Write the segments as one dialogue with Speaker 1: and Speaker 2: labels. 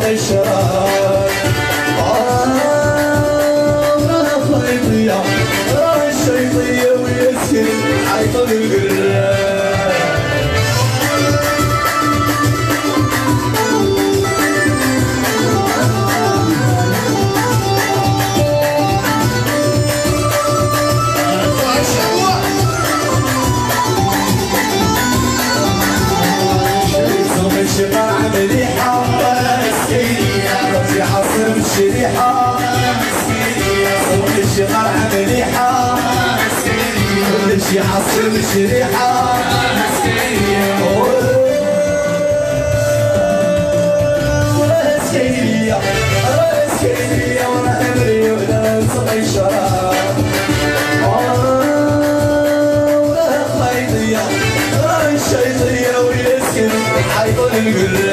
Speaker 1: desolation Yeah.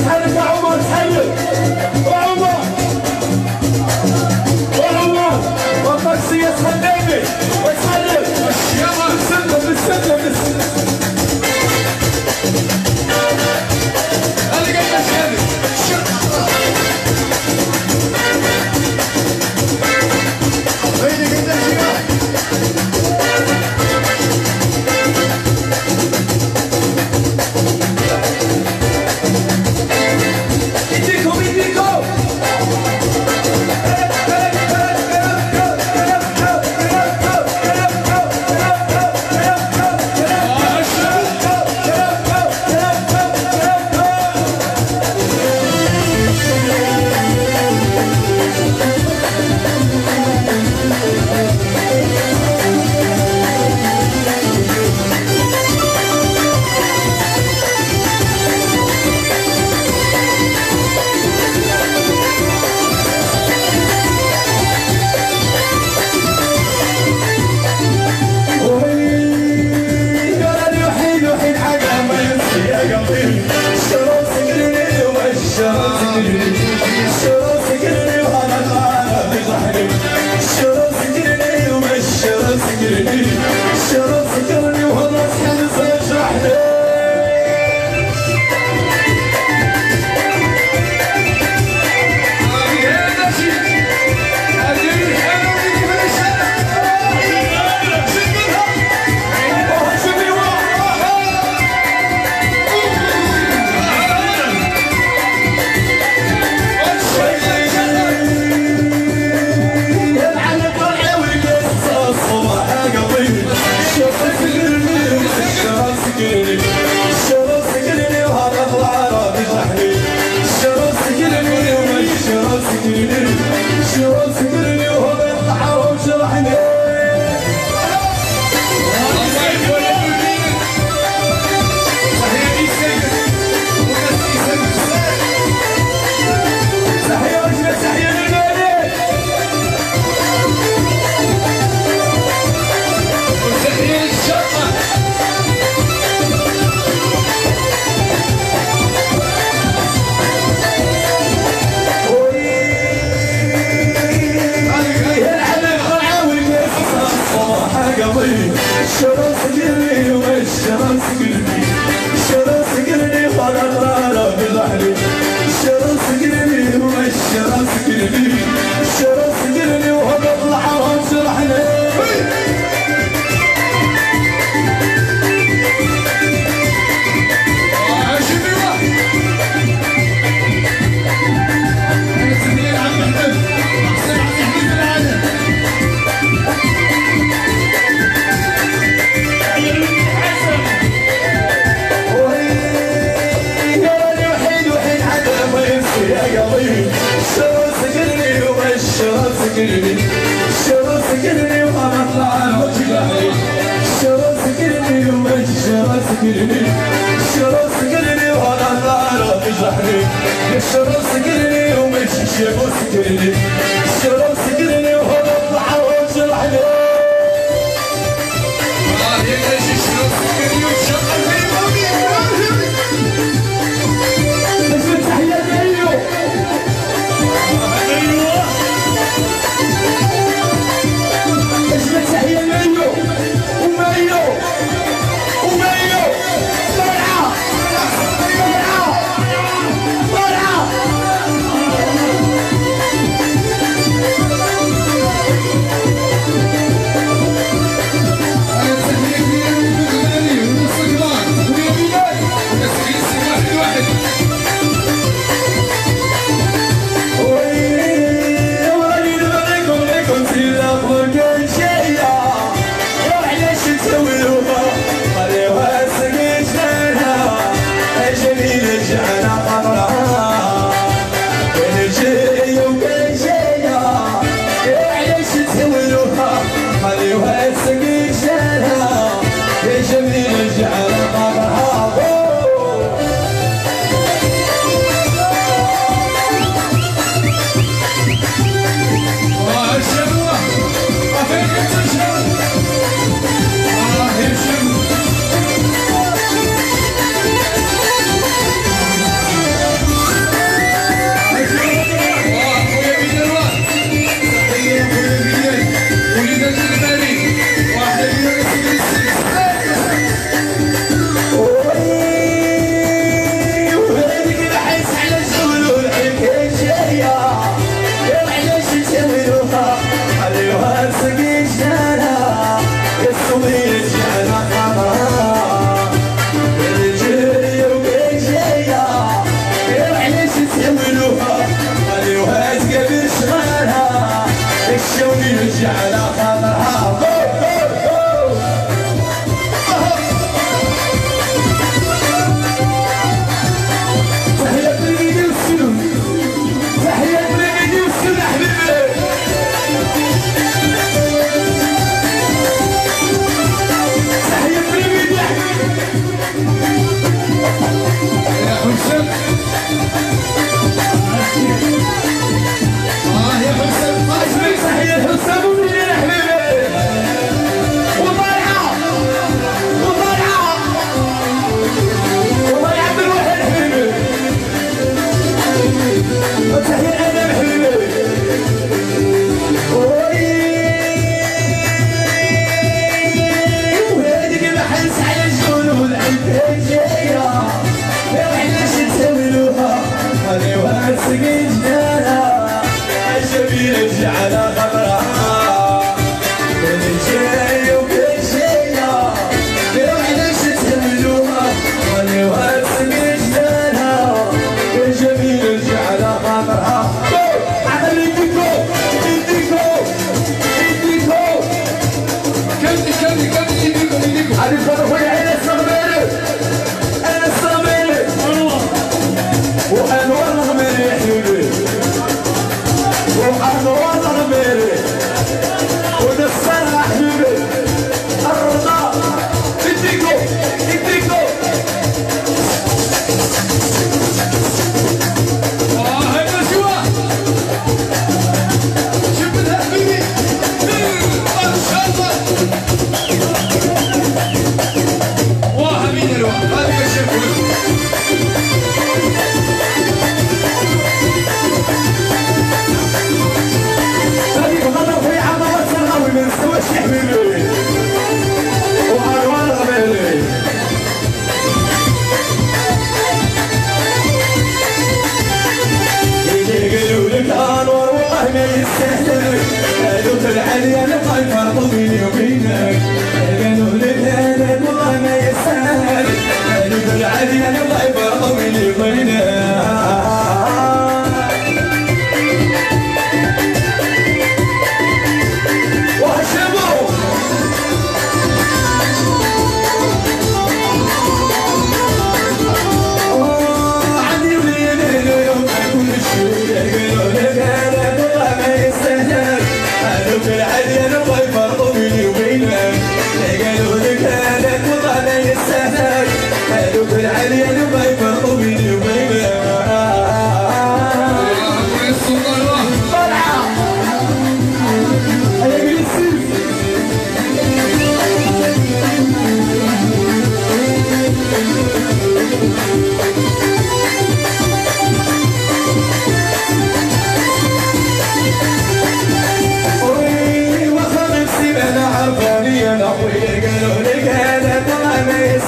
Speaker 1: How to sempre difícil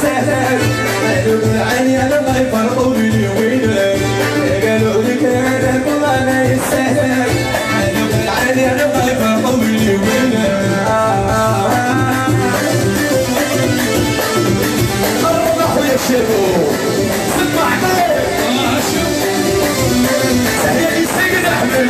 Speaker 1: سهلك قالوا لي عيال الله يفرطوا بيني وبينك قالوا لي كان والله ما يستهلك قالوا لي عيال الله يفرطوا بيني وبينك اربح ويا الشباب سمع بيه سهل يسجد احمد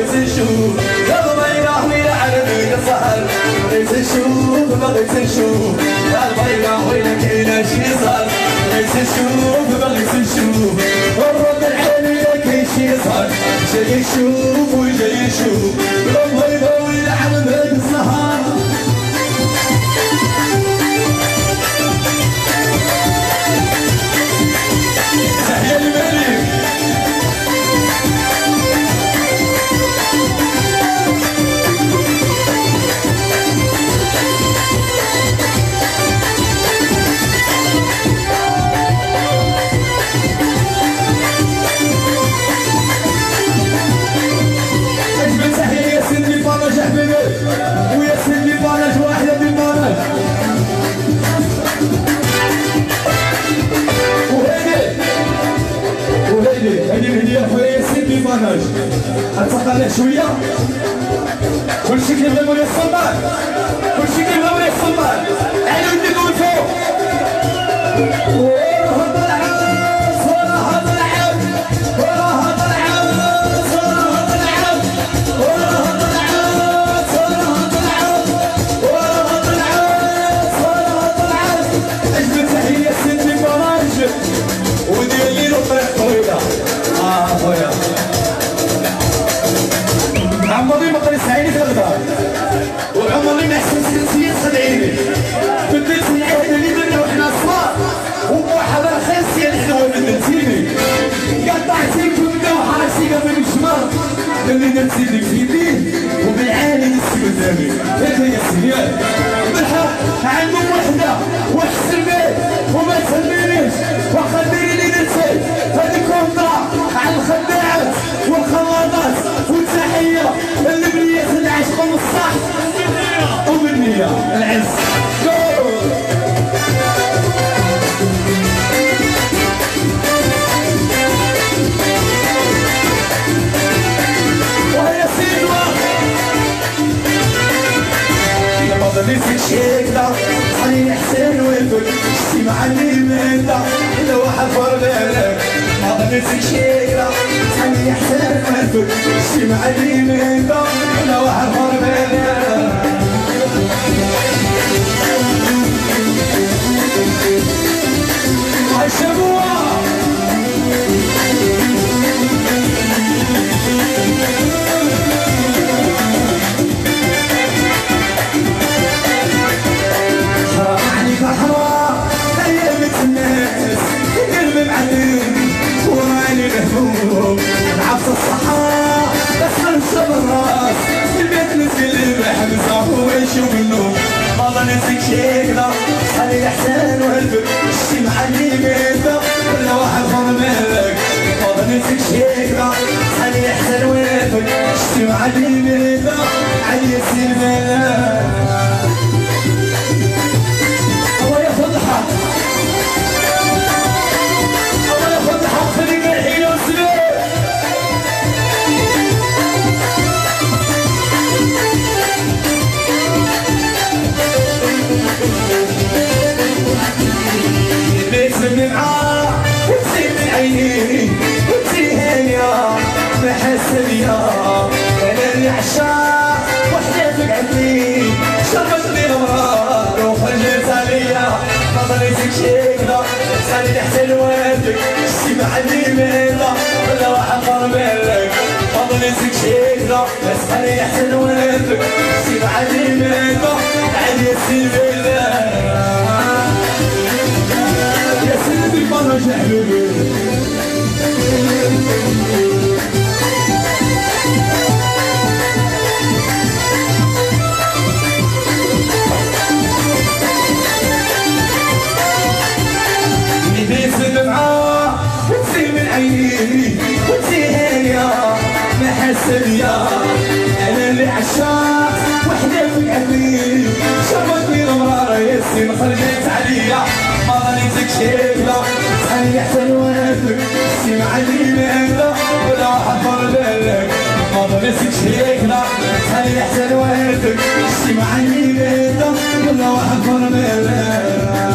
Speaker 1: بغيت نشوف قلبي يقهوي العربي صحن بغيت نشوف بغيت نشوف قلبي يقهوي لك إلى شي صار بغيت نشوف بغيت نشوف والرب الحالي لك شي صار جاي يشوف وجاي يشوف قلبي يقهوي العربي عليه شوية كلشي كيبغي مولاي السلطان كلشي كيبغي مولاي السلطان على ودك من فوق علي حسن وافك السمع اللي بيضا ولا واحد مالك فضل سكشينا بس عن حسن وافك السمع اللي بيضا عن يسي بيضا يا سيدي فرج حلوك عيني وانتهى يا ما حسن يا أنا العشاق وحدة في قلبي. شربتني المراره يا ياسين خرجت عليا. ما غنيتك شكله تعني احسن وافك سمعني مهلا ولا حضر بالك ما غنيتك شكله تعني احسن وافك سمعني مهلا ولا حضر بالك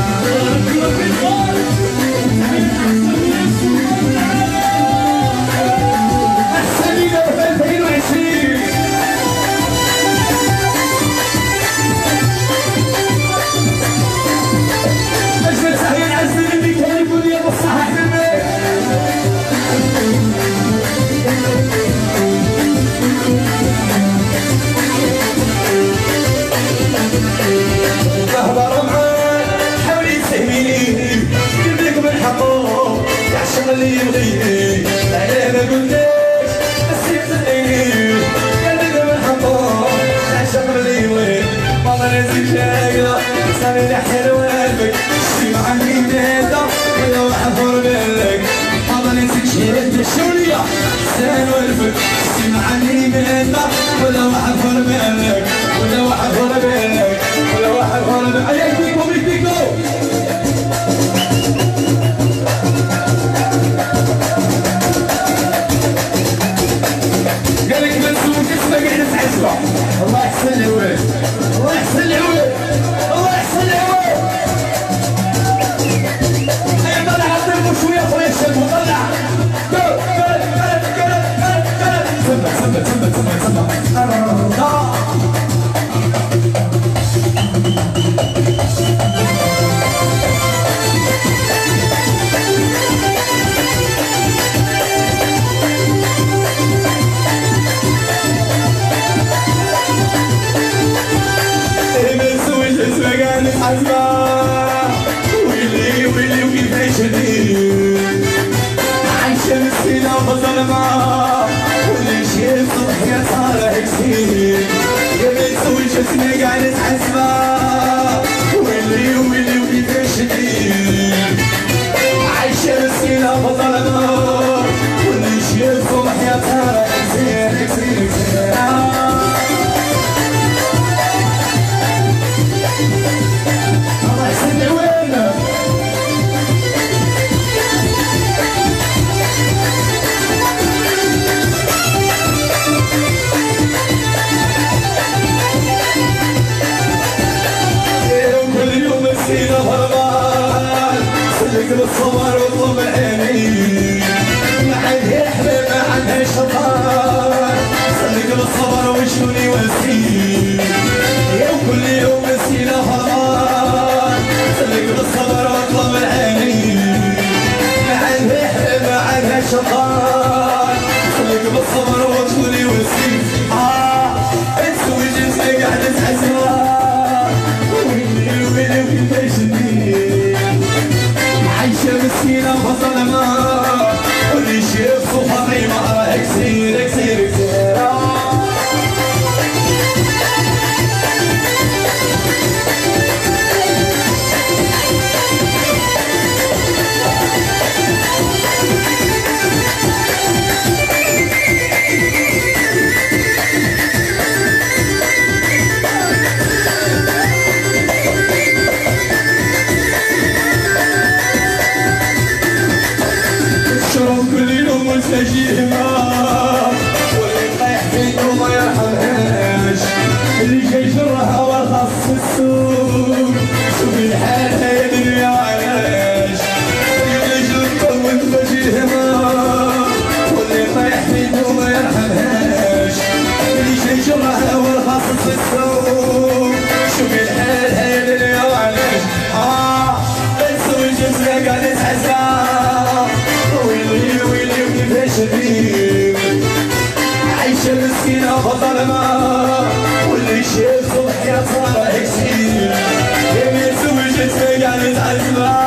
Speaker 1: love.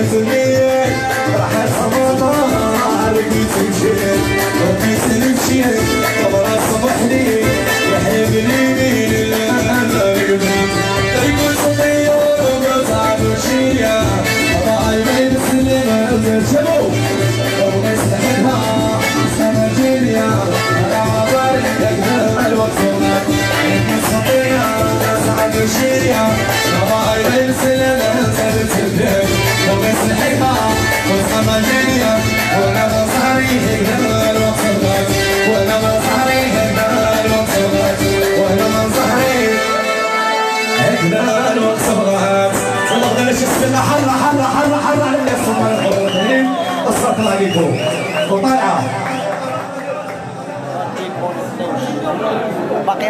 Speaker 1: That's a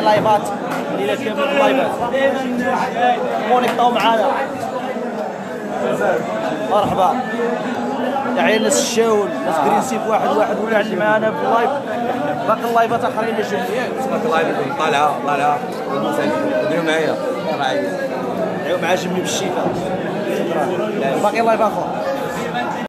Speaker 2: كاين لايفات إلى كاين لايفات اللايفات كونيكتاو معانا مرحبا يعني ناس الشاول ناس كريسيف واحد واحد ولا عندي معانا في اللايف باقي اللايفات اخرين اللي جايين باقي اللايفات طالعه طالعه ديروا معايا دعوا معايا جميل بالشيفه باقي لايف اخر